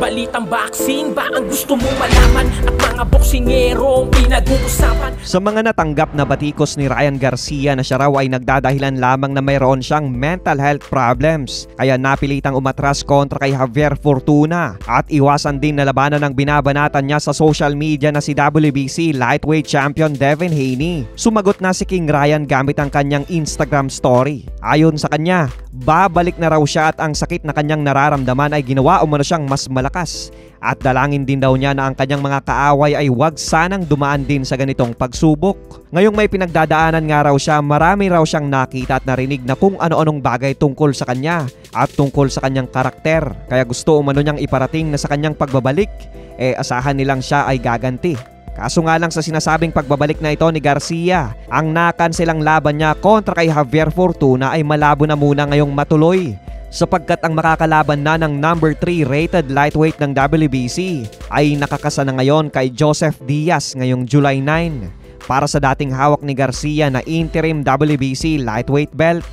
Balitang boxing ba ang gusto mo malaman At mga boksingero ang pinag-uusapan Sa mga natanggap na batikos ni Ryan Garcia na siya raw ay nagdadahilan lamang na mayroon siyang mental health problems. Kaya napilitang umatras kontra kay Javier Fortuna at iwasan din na labanan ng binabanatan niya sa social media na si WBC lightweight champion Devin Haney. Sumagot na si King Ryan gamit ang kanyang Instagram story. Ayon sa kanya, babalik na raw siya at ang sakit na kanyang nararamdaman ay ginawa umano siyang mas malakas at dalangin din daw niya na ang kanyang mga kaaway ay wag sanang dumaan din sa ganitong pagsubok. Ngayong may pinagdadaanan nga raw siya, marami raw siyang nakita at narinig na kung ano-anong bagay tungkol sa kanya at tungkol sa kanyang karakter. Kaya gusto umano niyang iparating na sa kanyang pagbabalik, eh asahan nilang siya ay gaganti. Kaso nga lang sa sinasabing pagbabalik na ito ni Garcia, ang nakanselang laban niya kontra kay Javier Fortuna ay malabo na muna ngayong matuloy sapagkat ang makakalaban na ng number 3 rated lightweight ng WBC ay nakakasa na ngayon kay Joseph Diaz ngayong July 9 para sa dating hawak ni Garcia na interim WBC lightweight belt.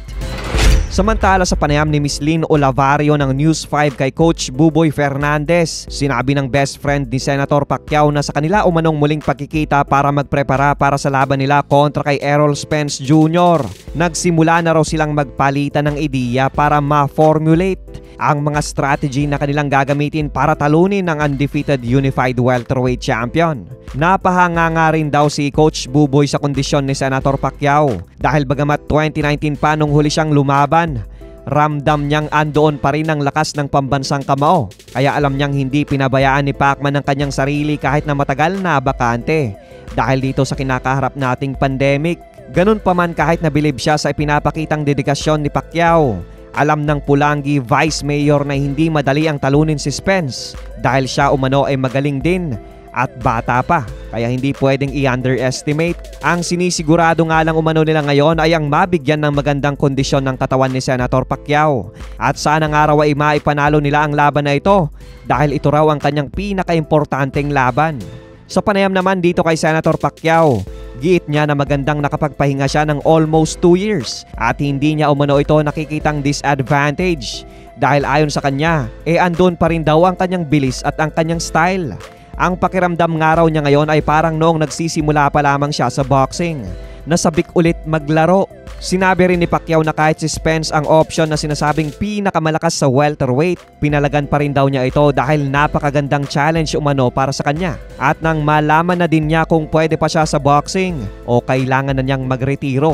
Samantala sa panayam ni Miss Lynn Olavario ng News 5 kay Coach Buboy Fernandez, sinabi ng best friend ni Senator Pacquiao na sa kanila umanong muling pagkikita para magprepara para sa laban nila kontra kay Errol Spence Jr. Nagsimula na raw silang magpalitan ng ideya para ma-formulate ang mga strategy na kanilang gagamitin para talunin ang undefeated unified welterweight champion. Napahanga nga rin daw si Coach Buboy sa kondisyon ni Senator Pacquiao dahil bagamat 2019 pa nung huli siyang lumaban, ramdam niyang andoon pa rin ang lakas ng pambansang kamao. Kaya alam niyang hindi pinabayaan ni Pacman ang kanyang sarili kahit na matagal na bakante dahil dito sa kinakaharap nating pandemic. Ganun pa man kahit nabilib siya sa ipinapakitang dedikasyon ni Pacquiao alam ng Pulangi Vice Mayor na hindi madali ang talunin si Spence dahil siya umano ay magaling din at bata pa kaya hindi pwedeng i-underestimate. Ang sinisigurado nga lang umano nila ngayon ay ang mabigyan ng magandang kondisyon ng katawan ni Senator Pacquiao. At sanang araw ay maipanalo nila ang laban na ito dahil ito raw ang kanyang pinakaimportanteng laban. Sa panayam naman dito kay Senator Pacquiao, Giit niya na magandang nakapagpahinga siya ng almost 2 years at hindi niya umano ito nakikitang disadvantage dahil ayon sa kanya, eh andun pa rin daw ang kanyang bilis at ang kanyang style. Ang pakiramdam nga raw niya ngayon ay parang noong nagsisimula pa lamang siya sa boxing. Nasabik ulit maglaro Sinabi rin ni Pacquiao na kahit si Spence ang option na sinasabing pinakamalakas sa welterweight, pinalagan pa rin daw niya ito dahil napakagandang challenge umano para sa kanya. At nang malaman na din niya kung pwede pa siya sa boxing o kailangan na niyang magretiro.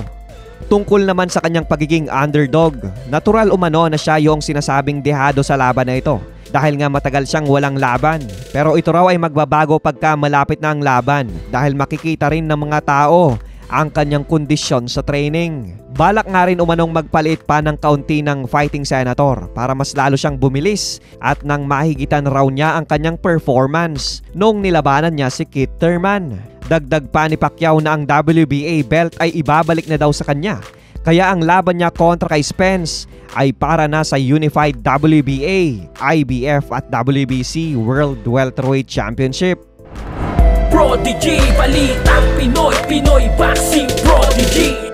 Tungkol naman sa kanyang pagiging underdog, natural umano na siya yung sinasabing dehado sa laban na ito dahil nga matagal siyang walang laban. Pero ito raw ay magbabago pagka malapit na ang laban dahil makikita rin ng mga tao ang kanyang kondisyon sa training. Balak nga rin umanong magpalit pa ng kaunti ng fighting senator para mas lalo siyang bumilis at nang mahigitan raw niya ang kanyang performance noong nilabanan niya si Kit Thurman. Dagdag pa ni Pacquiao na ang WBA belt ay ibabalik na daw sa kanya. Kaya ang laban niya kontra kay Spence ay para na sa Unified WBA, IBF at WBC World Welterweight Championship. Prodigy, balitang Pinoy, Pinoy Boxing Prodigy